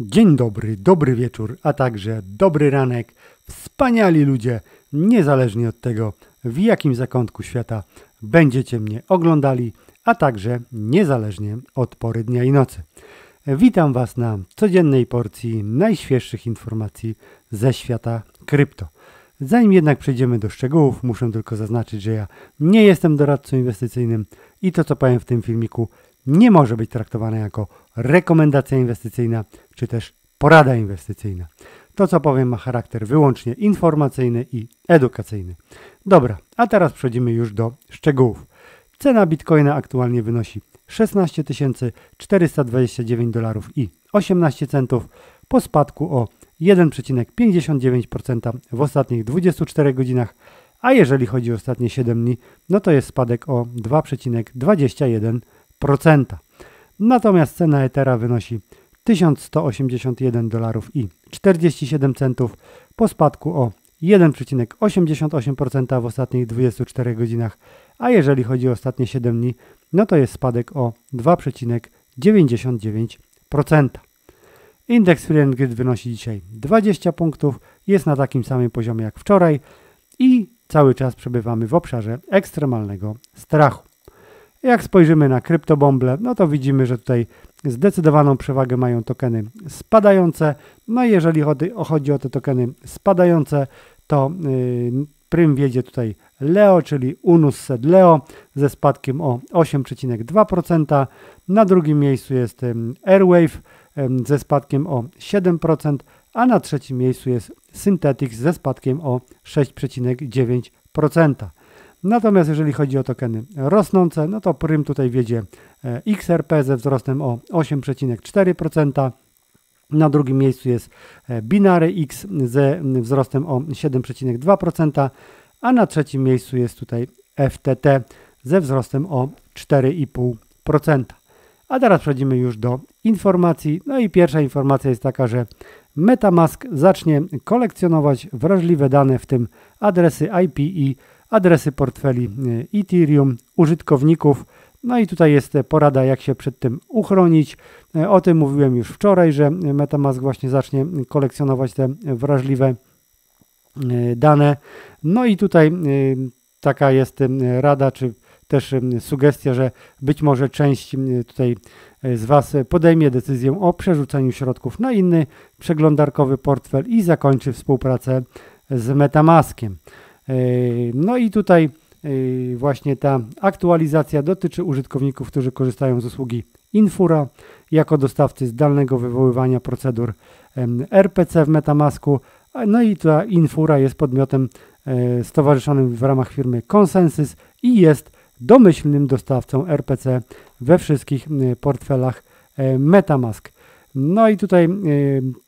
Dzień dobry, dobry wieczór, a także dobry ranek. Wspaniali ludzie, niezależnie od tego, w jakim zakątku świata będziecie mnie oglądali, a także niezależnie od pory dnia i nocy. Witam Was na codziennej porcji najświeższych informacji ze świata krypto. Zanim jednak przejdziemy do szczegółów, muszę tylko zaznaczyć, że ja nie jestem doradcą inwestycyjnym i to, co powiem w tym filmiku, nie może być traktowane jako rekomendacja inwestycyjna czy też porada inwestycyjna. To, co powiem, ma charakter wyłącznie informacyjny i edukacyjny. Dobra, a teraz przechodzimy już do szczegółów. Cena bitcoina aktualnie wynosi 16 429 dolarów i 18 centów po spadku o 1,59% w ostatnich 24 godzinach, a jeżeli chodzi o ostatnie 7 dni, no to jest spadek o 2,21%. Natomiast cena Ethera wynosi 1181 dolarów i 47 centów po spadku o 1,88% w ostatnich 24 godzinach, a jeżeli chodzi o ostatnie 7 dni, no to jest spadek o 2,99%. Indeks Free Grid wynosi dzisiaj 20 punktów, jest na takim samym poziomie jak wczoraj i cały czas przebywamy w obszarze ekstremalnego strachu. Jak spojrzymy na kryptobomble, no to widzimy, że tutaj zdecydowaną przewagę mają tokeny spadające. No i jeżeli chodzi o te tokeny spadające, to yy, prym wiedzie tutaj Leo, czyli Unus Sed Leo ze spadkiem o 8,2%. Na drugim miejscu jest Airwave ze spadkiem o 7%, a na trzecim miejscu jest Synthetics ze spadkiem o 6,9%. Natomiast jeżeli chodzi o tokeny rosnące, no to prym tutaj wiedzie e, XRP ze wzrostem o 8,4%. Na drugim miejscu jest e, Binary X ze wzrostem o 7,2%, a na trzecim miejscu jest tutaj FTT ze wzrostem o 4,5%. A teraz przechodzimy już do informacji. No i pierwsza informacja jest taka, że MetaMask zacznie kolekcjonować wrażliwe dane, w tym adresy IP i adresy portfeli e, Ethereum użytkowników. No i tutaj jest porada, jak się przed tym uchronić. E, o tym mówiłem już wczoraj, że MetaMask właśnie zacznie kolekcjonować te wrażliwe e, dane. No i tutaj taka jest rada, czy też sugestia, że być może część tutaj z Was podejmie decyzję o przerzuceniu środków na inny przeglądarkowy portfel i zakończy współpracę z Metamaskiem. No i tutaj właśnie ta aktualizacja dotyczy użytkowników, którzy korzystają z usługi Infura jako dostawcy zdalnego wywoływania procedur RPC w Metamasku. No i ta Infura jest podmiotem e, stowarzyszonym w ramach firmy Consensus i jest domyślnym dostawcą RPC we wszystkich portfelach e, Metamask. No i tutaj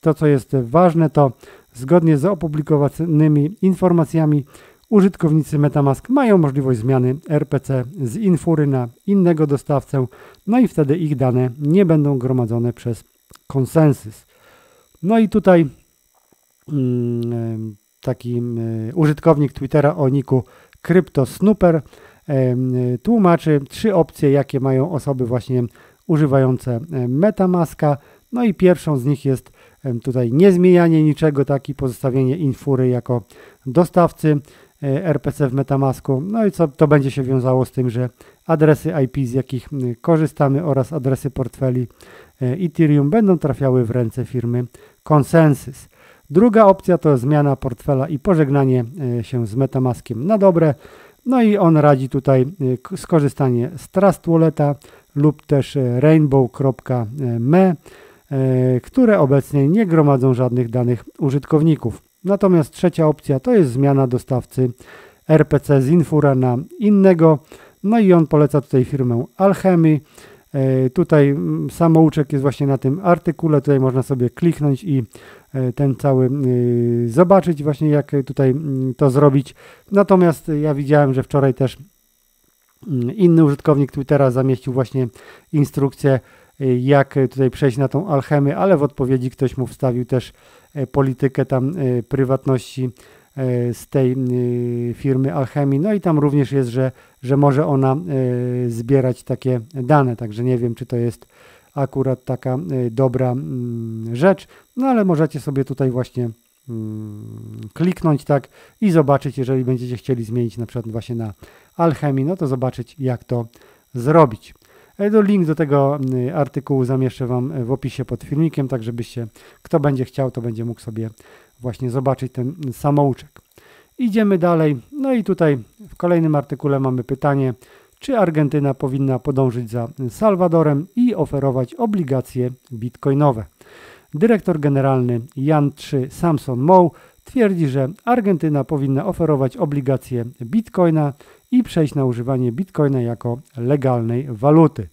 to, co jest ważne, to Zgodnie z opublikowanymi informacjami użytkownicy Metamask mają możliwość zmiany RPC z Infury na innego dostawcę, no i wtedy ich dane nie będą gromadzone przez konsensus. No i tutaj mm, taki mm, użytkownik Twittera o niku CryptoSnooper tłumaczy trzy opcje, jakie mają osoby właśnie używające Metamaska. No i pierwszą z nich jest tutaj niezmienianie niczego, tak i pozostawienie Infury jako dostawcy e, RPC w Metamasku. No i co to będzie się wiązało z tym, że adresy IP, z jakich korzystamy oraz adresy portfeli e, Ethereum będą trafiały w ręce firmy Consensus. Druga opcja to zmiana portfela i pożegnanie e, się z Metamaskiem na dobre. No i on radzi tutaj skorzystanie z Trust Walleta lub też rainbow.me które obecnie nie gromadzą żadnych danych użytkowników. Natomiast trzecia opcja to jest zmiana dostawcy RPC z Infura na innego. No i on poleca tutaj firmę Alchemy. E, tutaj mm, samouczek jest właśnie na tym artykule. Tutaj można sobie kliknąć i e, ten cały zobaczyć właśnie jak tutaj mm, to zrobić. Natomiast ja widziałem, że wczoraj też mm, inny użytkownik Twittera zamieścił właśnie instrukcję jak tutaj przejść na tą alchemię, ale w odpowiedzi ktoś mu wstawił też e, politykę tam e, prywatności e, z tej firmy Alchemii. No i tam również jest, że, że może ona zbierać takie dane, także nie wiem, czy to jest akurat taka dobra rzecz, no ale możecie sobie tutaj właśnie mm, kliknąć tak i zobaczyć, jeżeli będziecie chcieli zmienić na przykład właśnie na alchemii, no to zobaczyć jak to zrobić. Do link do tego artykułu zamieszczę Wam w opisie pod filmikiem, tak żebyście, kto będzie chciał, to będzie mógł sobie właśnie zobaczyć ten samouczek. Idziemy dalej. No i tutaj w kolejnym artykule mamy pytanie, czy Argentyna powinna podążyć za Salwadorem i oferować obligacje bitcoinowe. Dyrektor generalny Jan III Samson Moe twierdzi, że Argentyna powinna oferować obligacje bitcoina i przejść na używanie bitcoina jako legalnej waluty.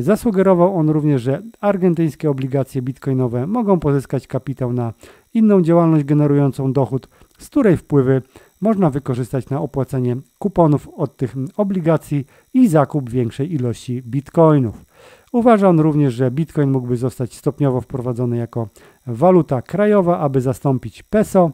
Zasugerował on również, że argentyńskie obligacje bitcoinowe mogą pozyskać kapitał na inną działalność generującą dochód, z której wpływy można wykorzystać na opłacenie kuponów od tych obligacji i zakup większej ilości bitcoinów. Uważa on również, że bitcoin mógłby zostać stopniowo wprowadzony jako waluta krajowa, aby zastąpić peso.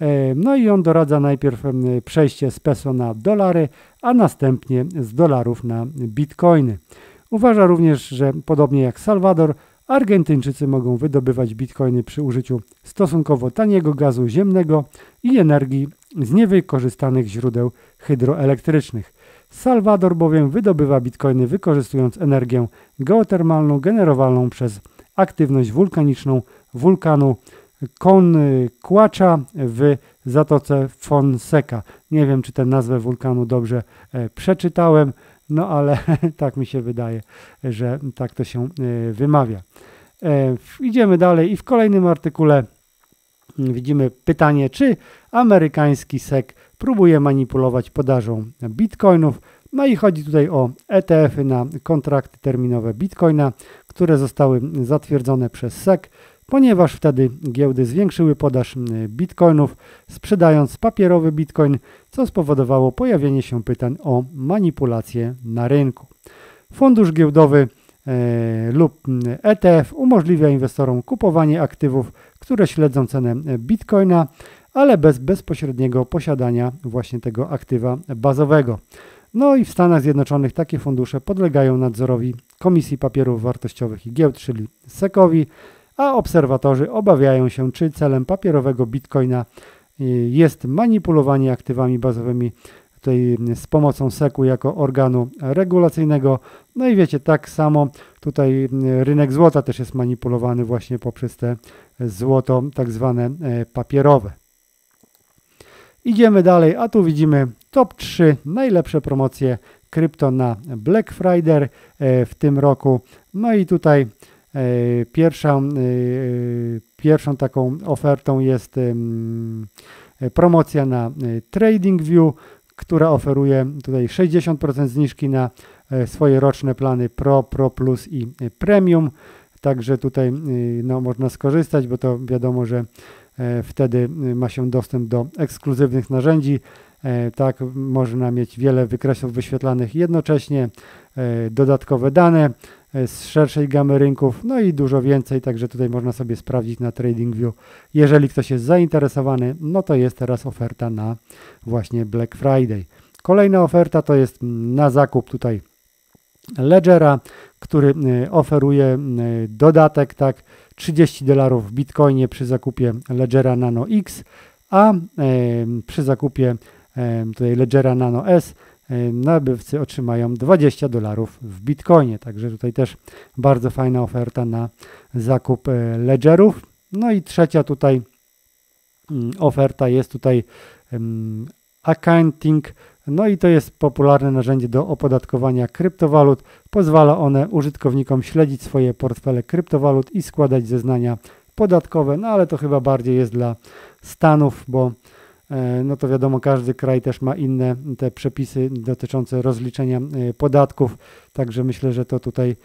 E, no i on doradza najpierw przejście z peso na dolary, a następnie z dolarów na bitcoiny. Uważa również, że podobnie jak Salwador, Argentyńczycy mogą wydobywać bitcoiny przy użyciu stosunkowo taniego gazu ziemnego i energii z niewykorzystanych źródeł hydroelektrycznych. Salwador bowiem wydobywa bitcoiny wykorzystując energię geotermalną generowaną przez aktywność wulkaniczną wulkanu Concquacha w Zatoce Fonseca. Nie wiem, czy tę nazwę wulkanu dobrze e, przeczytałem, no ale tak mi się wydaje, że tak to się e, wymawia. E, idziemy dalej i w kolejnym artykule widzimy pytanie, czy amerykański SEC próbuje manipulować podażą bitcoinów. No i chodzi tutaj o ETF-y na kontrakty terminowe bitcoina, które zostały zatwierdzone przez SEC, ponieważ wtedy giełdy zwiększyły podaż bitcoinów, sprzedając papierowy bitcoin, co spowodowało pojawienie się pytań o manipulację na rynku. Fundusz giełdowy e, lub ETF umożliwia inwestorom kupowanie aktywów, które śledzą cenę bitcoina, ale bez bezpośredniego posiadania właśnie tego aktywa bazowego. No i w Stanach Zjednoczonych takie fundusze podlegają nadzorowi Komisji Papierów Wartościowych i Giełd, czyli SEC-owi, a obserwatorzy obawiają się, czy celem papierowego bitcoina y, jest manipulowanie aktywami bazowymi tutaj z pomocą SEC-u jako organu regulacyjnego. No i wiecie, tak samo tutaj y, rynek złota też jest manipulowany właśnie poprzez te złoto tak zwane e, papierowe. Idziemy dalej, a tu widzimy top 3 najlepsze promocje krypto na Black Friday e, w tym roku. No i tutaj e, pierwszą, pierwszą taką ofertą jest promocja na TradingView, która oferuje tutaj 60% zniżki na swoje roczne plany Pro, Pro Plus i Premium. Także tutaj no, można skorzystać, bo to wiadomo, że e, wtedy ma się dostęp do ekskluzywnych narzędzi. E, tak, można mieć wiele wykresów wyświetlanych jednocześnie, e, dodatkowe dane z szerszej gamy rynków, no i dużo więcej, także tutaj można sobie sprawdzić na TradingView. Jeżeli ktoś jest zainteresowany, no to jest teraz oferta na właśnie Black Friday. Kolejna oferta to jest na zakup tutaj Ledgera, który y, oferuje y, dodatek, tak, 30 dolarów w bitcoinie przy zakupie Ledgera Nano X, a przy zakupie tutaj Ledgera Nano S nabywcy otrzymają 20 dolarów w bitcoinie. Także tutaj też bardzo fajna oferta na zakup e, ledgerów. No i trzecia tutaj mm, oferta jest tutaj accounting no i to jest popularne narzędzie do opodatkowania kryptowalut. Pozwala one użytkownikom śledzić swoje portfele kryptowalut i składać zeznania podatkowe, no ale to chyba bardziej jest dla Stanów, bo no to wiadomo, każdy kraj też ma inne te przepisy dotyczące rozliczenia e, podatków, także myślę, że to tutaj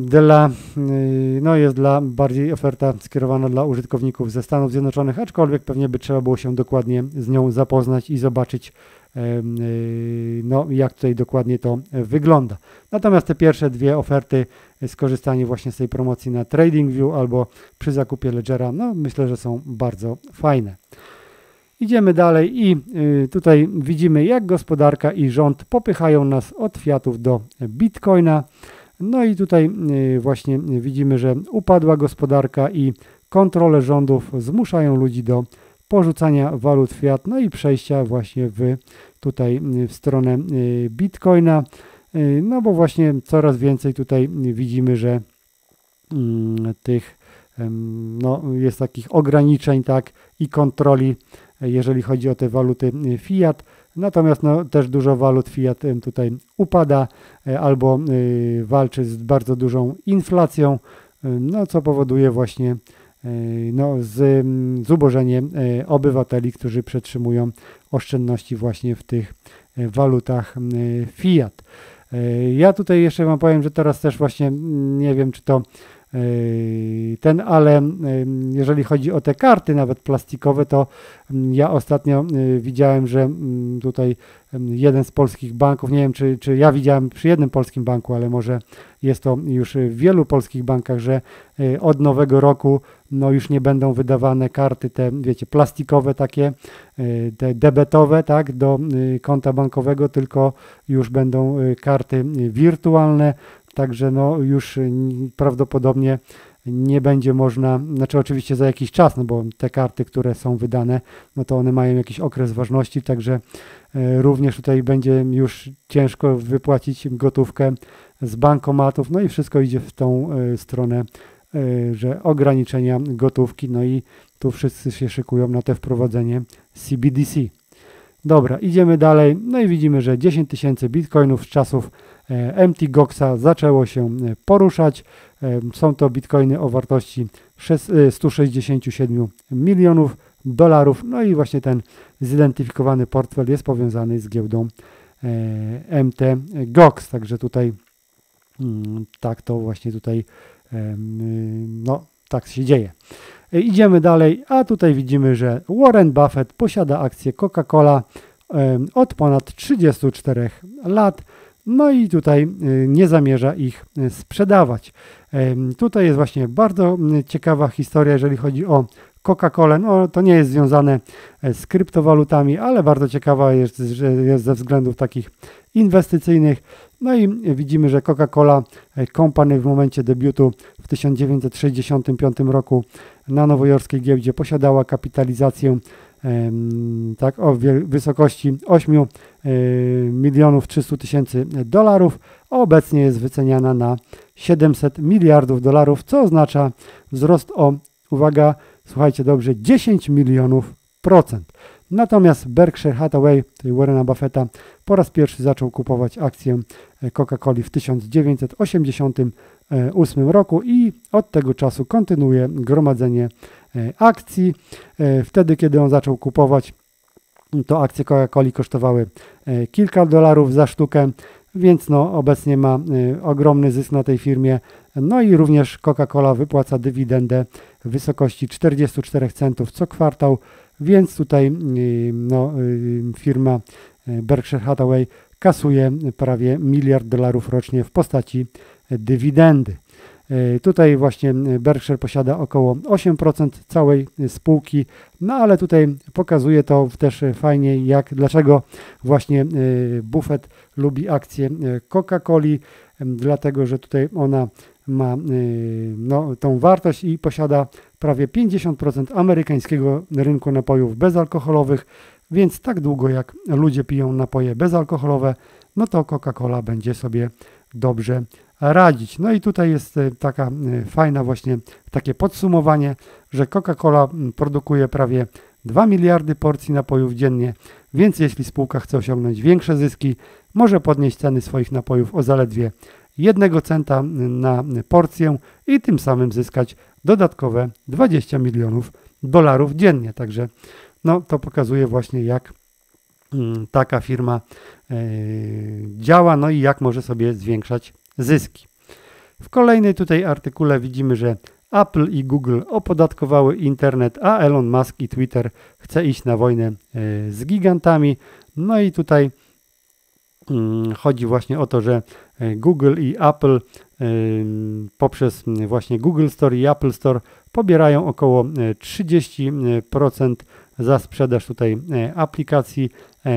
dla, y, no jest dla bardziej oferta skierowana dla użytkowników ze Stanów Zjednoczonych, aczkolwiek pewnie by trzeba było się dokładnie z nią zapoznać i zobaczyć, no, jak tutaj dokładnie to wygląda. Natomiast te pierwsze dwie oferty, skorzystanie właśnie z tej promocji na TradingView albo przy zakupie Ledgera, no myślę, że są bardzo fajne. Idziemy dalej i tutaj widzimy, jak gospodarka i rząd popychają nas od fiatów do bitcoina. No i tutaj właśnie widzimy, że upadła gospodarka i kontrole rządów zmuszają ludzi do porzucania walut fiat, no i przejścia właśnie w tutaj w stronę Bitcoina, no bo właśnie coraz więcej tutaj widzimy, że mm, tych no, jest takich ograniczeń tak i kontroli, jeżeli chodzi o te waluty fiat. Natomiast no, też dużo walut fiat tutaj upada e, albo walczy z bardzo dużą inflacją, no, co powoduje właśnie no, z, zubożenie obywateli, którzy przetrzymują oszczędności właśnie w tych walutach fiat. Ja tutaj jeszcze Wam powiem, że teraz też właśnie nie wiem, czy to ten, ale jeżeli chodzi o te karty, nawet plastikowe, to ja ostatnio yy, widziałem, że mm, tutaj jeden z polskich banków, nie wiem czy, czy ja widziałem przy jednym polskim banku, ale może jest to już w wielu polskich bankach, że od nowego roku no już nie będą wydawane karty te, wiecie, plastikowe takie, te debetowe, tak, do konta bankowego, tylko już będą karty wirtualne, Także no już prawdopodobnie nie będzie można, znaczy oczywiście za jakiś czas, no bo te karty, które są wydane, no to one mają jakiś okres ważności, także e, również tutaj będzie już ciężko wypłacić gotówkę z bankomatów, no i wszystko idzie w tą e, stronę, e, że ograniczenia gotówki, no i tu wszyscy się szykują na te wprowadzenie CBDC. Dobra, idziemy dalej, no i widzimy, że 10 tysięcy bitcoinów z czasów MT Goxa zaczęło się e, poruszać. E, są to bitcoiny o wartości 167 milionów dolarów. No i właśnie ten zidentyfikowany portfel jest powiązany z giełdą MT Gox. Także tutaj mm, tak to właśnie tutaj no tak się dzieje. Idziemy dalej, a tutaj widzimy, że Warren Buffett posiada akcję Coca-Cola od ponad 34 lat. No i tutaj y, nie zamierza ich y, sprzedawać. Tutaj jest właśnie bardzo ciekawa historia, jeżeli chodzi o Coca-Colę. No, to nie jest związane e, z kryptowalutami, ale bardzo ciekawa jest, że jest ze względów takich inwestycyjnych. No i widzimy, że Coca-Cola e, Company w momencie debiutu w 1965 roku na nowojorskiej giełdzie posiadała kapitalizację tak, o wysokości 8 e, milionów 300 tysięcy dolarów. Obecnie jest wyceniana na 700 miliardów dolarów, co oznacza wzrost o, uwaga, słuchajcie dobrze, 10 milionów procent. Natomiast Berkshire Hathaway, czyli Warrena Buffetta, po raz pierwszy zaczął kupować akcję e, Coca-Coli w 1988 roku i od tego czasu kontynuuje gromadzenie E, akcji. E, wtedy, kiedy on zaczął kupować, to akcje Coca-Coli kosztowały e, kilka dolarów za sztukę, więc no, obecnie ma ogromny zysk na tej firmie. No i również Coca-Cola wypłaca dywidendę w wysokości 44 centów co kwartał, więc tutaj no, firma Berkshire Hathaway kasuje prawie miliard dolarów rocznie w postaci dywidendy. E, tutaj właśnie Berkshire posiada około 8% całej spółki, no ale tutaj pokazuje to też fajnie, jak, dlaczego właśnie Buffett lubi akcje e, Coca-Coli, dlatego że tutaj ona ma no, tą wartość i posiada prawie 50% amerykańskiego rynku napojów bezalkoholowych, więc tak długo jak ludzie piją napoje bezalkoholowe, no to Coca-Cola będzie sobie dobrze radzić. No i tutaj jest e, taka e, fajna właśnie takie podsumowanie, że Coca-Cola produkuje prawie 2 miliardy porcji napojów dziennie, więc jeśli spółka chce osiągnąć większe zyski, może podnieść ceny swoich napojów o zaledwie 1 centa na porcję i tym samym zyskać dodatkowe 20 milionów dolarów dziennie. Także no, to pokazuje właśnie jak taka firma e, działa, no i jak może sobie zwiększać zyski. W kolejnej tutaj artykule widzimy, że Apple i Google opodatkowały internet, a Elon Musk i Twitter chce iść na wojnę e, z gigantami. No i tutaj mm, chodzi właśnie o to, że e, Google i Apple poprzez właśnie Google Store i Apple Store pobierają około 30% za sprzedaż tutaj aplikacji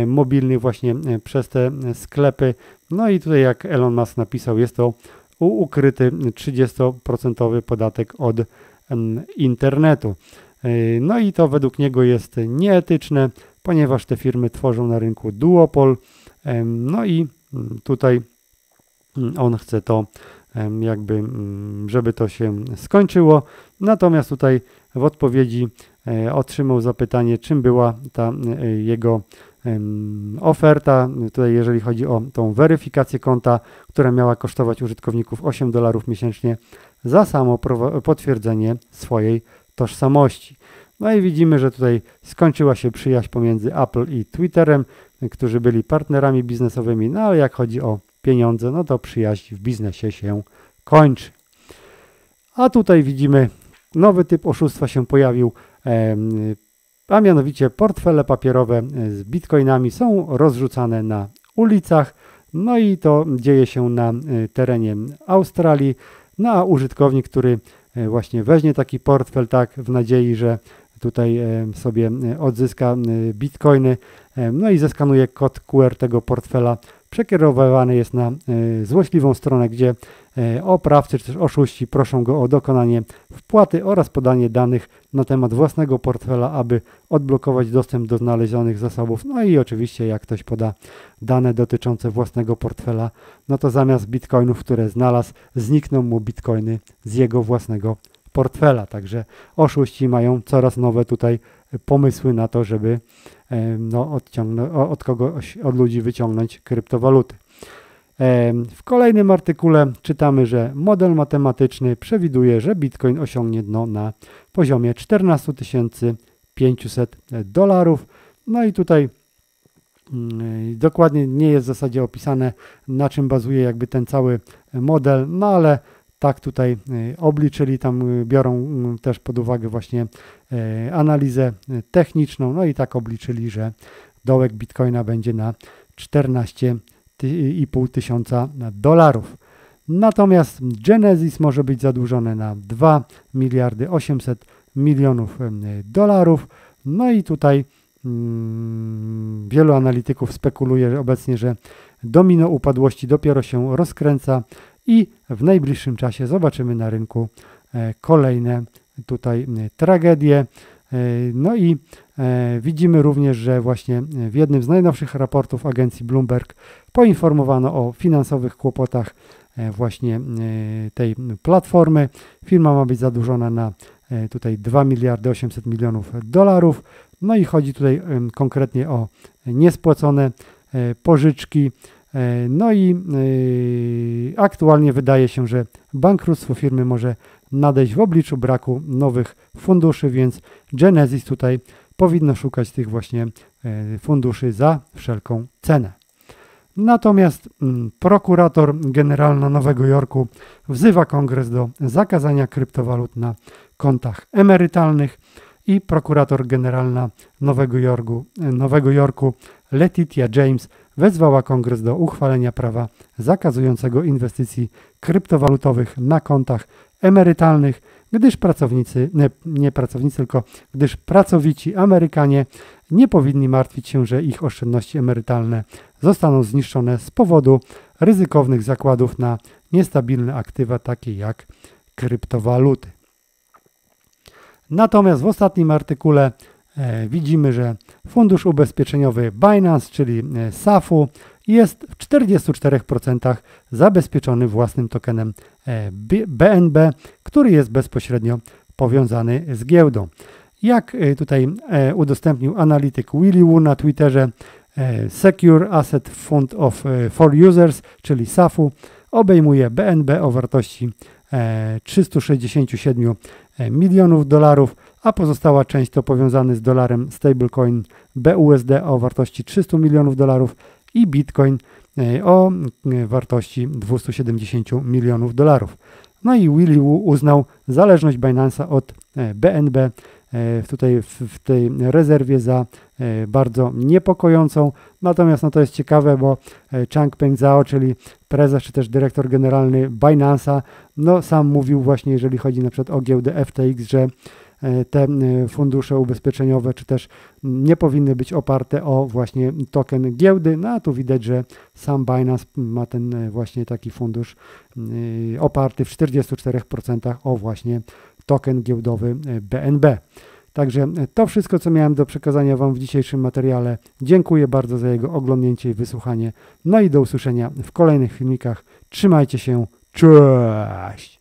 mobilnych właśnie przez te sklepy. No i tutaj jak Elon Musk napisał, jest to ukryty 30% podatek od internetu. No i to według niego jest nieetyczne, ponieważ te firmy tworzą na rynku duopol. No i tutaj on chce to jakby, żeby to się skończyło. Natomiast tutaj w odpowiedzi e, otrzymał zapytanie, czym była ta e, jego oferta. Tutaj jeżeli chodzi o tą weryfikację konta, która miała kosztować użytkowników 8 dolarów miesięcznie za samo potwierdzenie swojej tożsamości. No i widzimy, że tutaj skończyła się przyjaźń pomiędzy Apple i Twitterem, którzy byli partnerami biznesowymi, no ale jak chodzi o pieniądze, no to przyjaźń w biznesie się kończy. A tutaj widzimy nowy typ oszustwa się pojawił, a mianowicie portfele papierowe z bitcoinami są rozrzucane na ulicach, no i to dzieje się na e, terenie Australii, no a użytkownik, który e, właśnie weźmie taki portfel tak w nadziei, że tutaj e, sobie odzyska bitcoiny, no i zeskanuje kod QR tego portfela, przekierowywany jest na złośliwą stronę, gdzie E, oprawcy czy też oszuści proszą go o dokonanie wpłaty oraz podanie danych na temat własnego portfela, aby odblokować dostęp do znalezionych zasobów. No i oczywiście jak ktoś poda dane dotyczące własnego portfela, no to zamiast bitcoinów, które znalazł, znikną mu bitcoiny z jego własnego portfela. Także oszuści mają coraz nowe tutaj pomysły na to, żeby e, no, od kogoś, od ludzi wyciągnąć kryptowaluty. W kolejnym artykule czytamy, że model matematyczny przewiduje, że Bitcoin osiągnie dno na poziomie 14 500 dolarów. No i tutaj mm, dokładnie nie jest w zasadzie opisane, na czym bazuje jakby ten cały model, no ale tak tutaj e, obliczyli, tam e, biorą mm, też pod uwagę właśnie e, analizę techniczną, no i tak obliczyli, że dołek Bitcoina będzie na 14 2,5 tysiąca dolarów. Natomiast Genesis może być zadłużone na 2 miliardy 800 milionów dolarów. No i tutaj mm, wielu analityków spekuluje obecnie, że domino upadłości dopiero się rozkręca i w najbliższym czasie zobaczymy na rynku e, kolejne tutaj tragedie. E, no i e, widzimy również, że właśnie w jednym z najnowszych raportów agencji Bloomberg poinformowano o finansowych kłopotach e, właśnie tej platformy. Firma ma być zadłużona na tutaj 2 miliardy 800 milionów dolarów. No i chodzi tutaj konkretnie o niespłacone pożyczki. No i aktualnie wydaje się, że bankructwo firmy może nadejść w obliczu braku nowych funduszy, więc Genesis tutaj powinno szukać tych właśnie e, funduszy za wszelką cenę. Natomiast mm, prokurator generalna Nowego Jorku wzywa kongres do zakazania kryptowalut na kontach emerytalnych i prokurator generalna Nowego Jorku, e, Nowego Jorku Letitia James wezwała kongres do uchwalenia prawa zakazującego inwestycji kryptowalutowych na kontach emerytalnych, gdyż pracownicy, nie, nie pracownicy, tylko gdyż pracowici Amerykanie nie powinni martwić się, że ich oszczędności emerytalne zostaną zniszczone z powodu ryzykownych zakładów na niestabilne aktywa, takie jak kryptowaluty. Natomiast w ostatnim artykule widzimy, że fundusz ubezpieczeniowy Binance, czyli e, SAFU, jest w 44% zabezpieczony własnym tokenem BNB, e, który jest bezpośrednio powiązany z giełdą. Jak e, tutaj e, udostępnił analityk Willy Wu na Twitterze, Secure Asset Fund of for Users, czyli SAFU, obejmuje BNB o wartości 367 milionów dolarów, a pozostała część to powiązany z dolarem stablecoin BUSD o wartości 300 milionów dolarów i Bitcoin e, o e, wartości 270 milionów dolarów. No i Willy Wu uznał zależność Binance'a od BNB e, tutaj w, tej rezerwie za bardzo niepokojącą. Natomiast no to jest ciekawe, bo Changpeng Zhao, czyli prezes czy też dyrektor generalny Binance'a, no sam mówił właśnie, jeżeli chodzi na przykład o giełdę FTX, że te fundusze ubezpieczeniowe, czy też nie powinny być oparte o właśnie token giełdy. No a tu widać, że sam Binance ma ten właśnie taki fundusz oparty w 44% o właśnie token giełdowy BNB. Także to wszystko, co miałem do przekazania Wam w dzisiejszym materiale. Dziękuję bardzo za jego oglądnięcie i wysłuchanie. No i do usłyszenia w kolejnych filmikach. Trzymajcie się. Cześć!